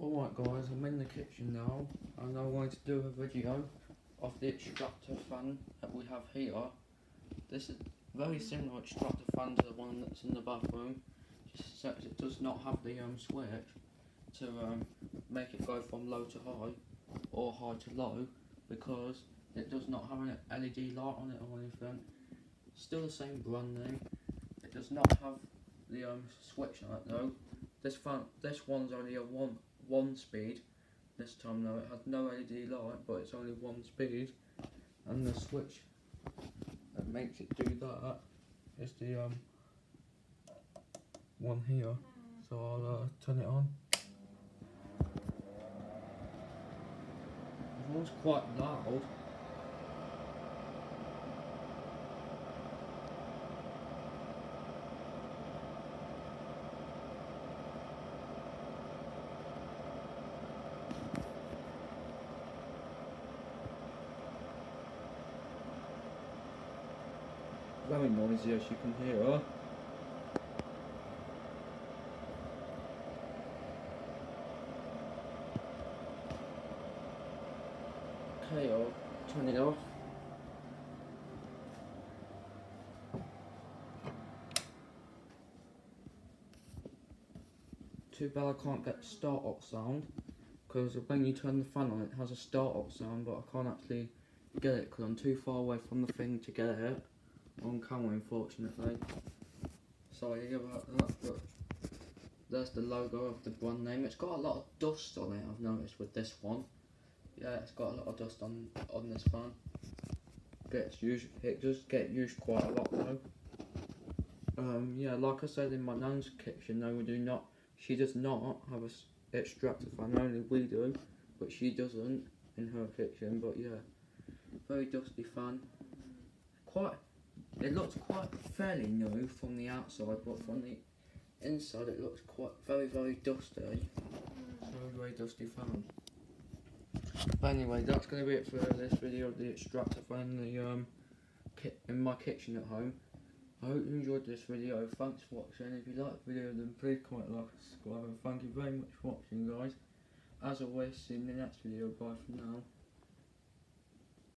Alright guys, I'm in the kitchen now and I'm going to do a video of the extractor fan that we have here. This is very similar extractor fan to the one that's in the bathroom, just except it does not have the um, switch to um, make it go from low to high or high to low because it does not have an LED light on it or anything. Still the same brand name. It does not have the um, switch on it though. This fan, this one's only a one one speed. This time though, it has no LED light, but it's only one speed, and the switch that makes it do that is the um one here. So I'll uh, turn it on. It was quite loud. Very noisy as you can hear. Okay, I'll turn it off. Too bad I can't get start up sound because when you turn the fan on it has a start up sound but I can't actually get it because I'm too far away from the thing to get it on camera unfortunately. Sorry about that but there's the logo of the brand name. It's got a lot of dust on it I've noticed with this one. Yeah, it's got a lot of dust on on this fan. Gets used. It does get used quite a lot though. Um, yeah, like I said in my nan's kitchen, no, we do not. She does not have a extractor fan. Only we do, but she doesn't in her kitchen. But yeah, very dusty fan. Quite. It looks quite fairly new from the outside, but from the inside it looks quite very very dusty. Very very dusty fan. But anyway, that's going to be it for this video of the extractor in, the, um, in my kitchen at home. I hope you enjoyed this video. Thanks for watching. If you like the video, then please comment, like, subscribe, and thank you very much for watching, guys. As always, see you in the next video. Bye for now.